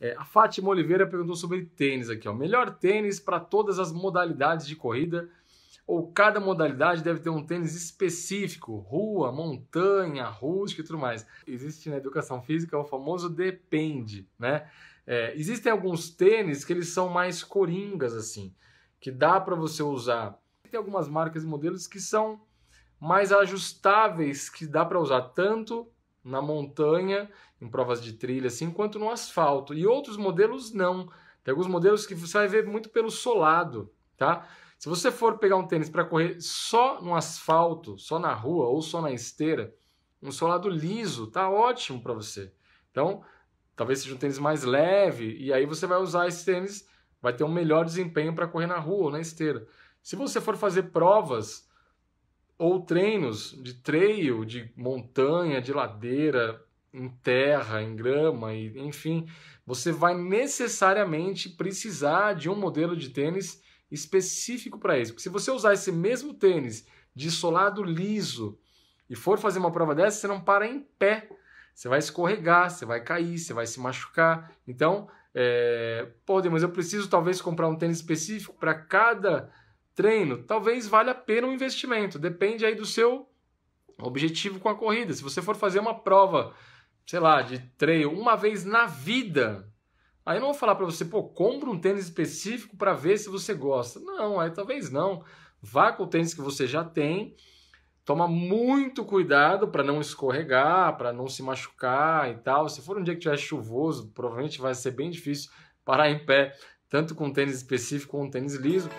É, a Fátima Oliveira perguntou sobre tênis aqui, ó. Melhor tênis para todas as modalidades de corrida ou cada modalidade deve ter um tênis específico, rua, montanha, rústica e tudo mais. Existe na educação física o famoso depende, né? É, existem alguns tênis que eles são mais coringas assim, que dá para você usar. Tem algumas marcas e modelos que são mais ajustáveis, que dá para usar tanto na montanha, em provas de trilha, assim, quanto no asfalto. E outros modelos não. Tem alguns modelos que você vai ver muito pelo solado, tá? Se você for pegar um tênis para correr só no asfalto, só na rua ou só na esteira, um solado liso tá ótimo para você. Então, talvez seja um tênis mais leve e aí você vai usar esse tênis, vai ter um melhor desempenho para correr na rua ou na esteira. Se você for fazer provas ou treinos de trail, de montanha, de ladeira, em terra, em grama, e, enfim, você vai necessariamente precisar de um modelo de tênis específico para isso. Porque se você usar esse mesmo tênis de solado liso e for fazer uma prova dessa, você não para em pé. Você vai escorregar, você vai cair, você vai se machucar. Então, é... pô, mas eu preciso talvez comprar um tênis específico para cada treino. Talvez valha a pena um investimento. Depende aí do seu objetivo com a corrida. Se você for fazer uma prova, sei lá, de trail uma vez na vida, Aí eu não vou falar para você, pô, compra um tênis específico para ver se você gosta. Não, aí talvez não. Vá com o tênis que você já tem. Toma muito cuidado para não escorregar, para não se machucar e tal. Se for um dia que tiver chuvoso, provavelmente vai ser bem difícil parar em pé, tanto com tênis específico como um tênis liso.